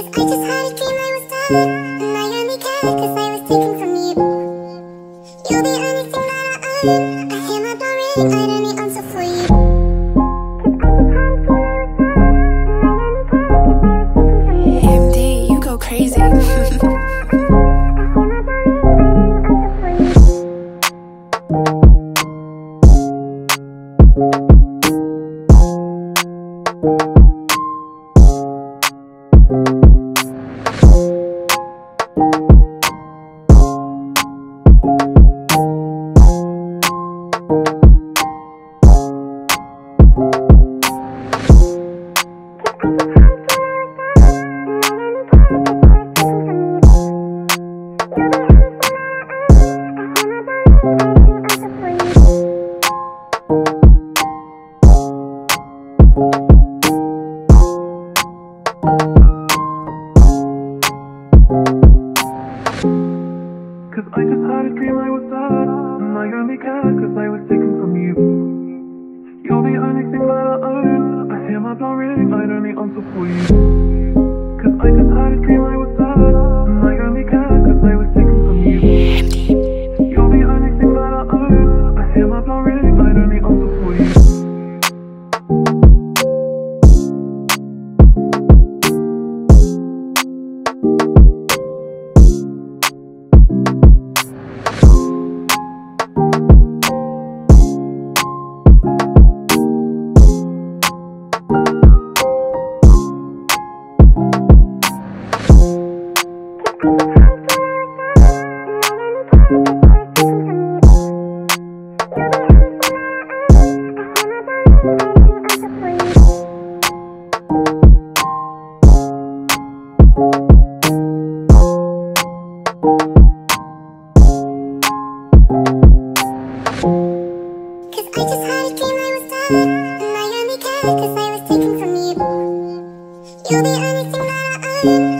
Cause I just had a dream I was done. And I only care cause I was taken from you. You're the only thing that I own. I hear my bell ring, I'd only I only care cause I was taken from you. You're the only thing that I own. I hear my bell ring, I'd only answer for you. Cause I just had a dream I was sad the only thing that I own